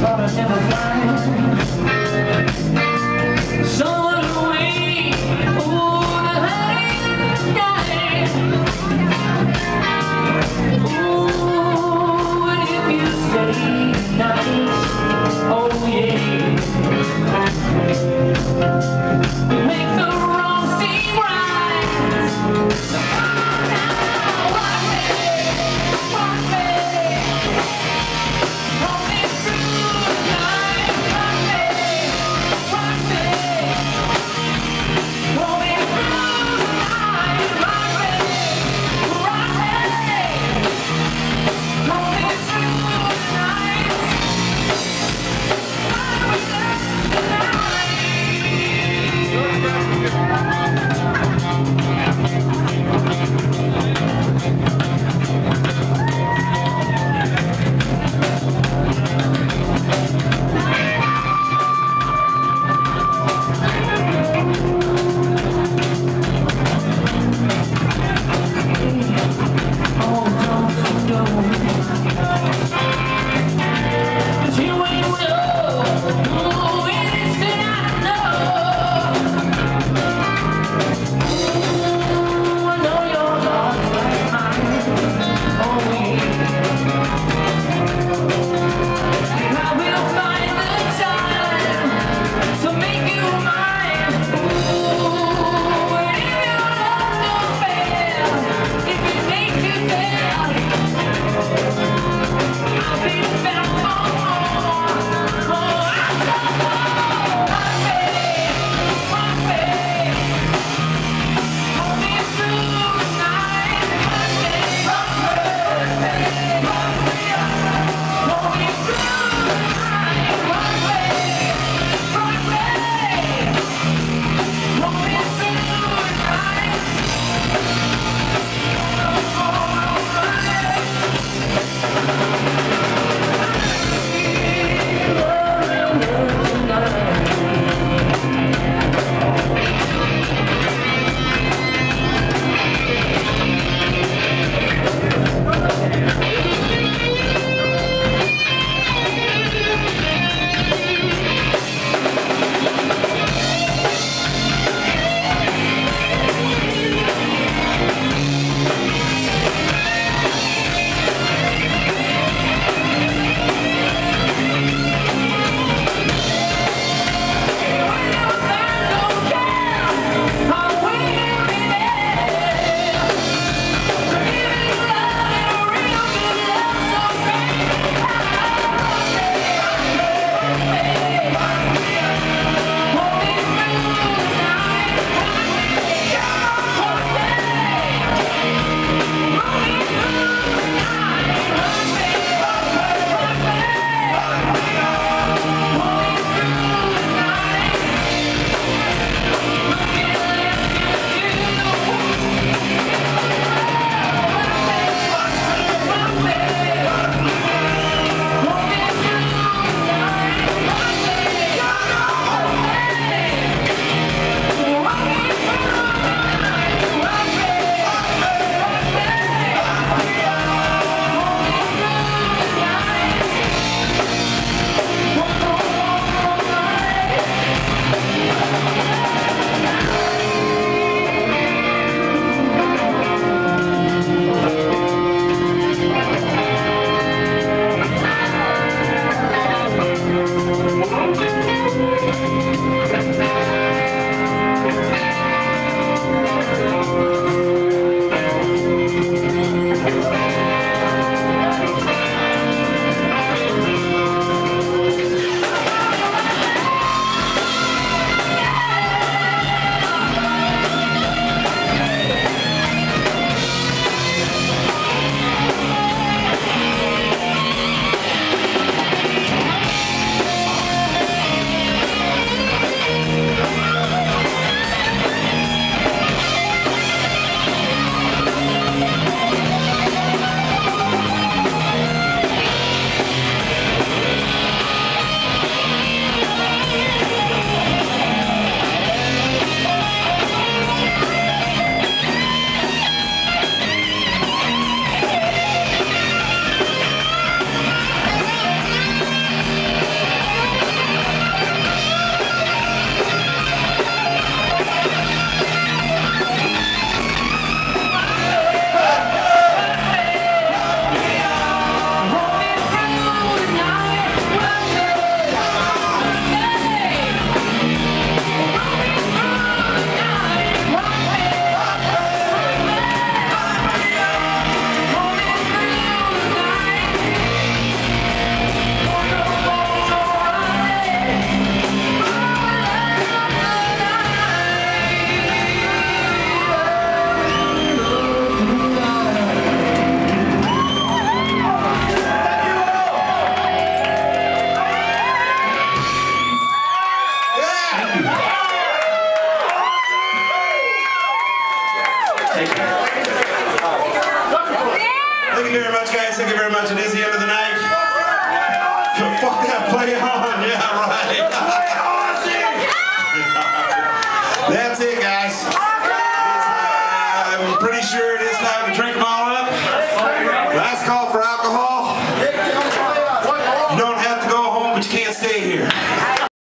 Rock me through the night.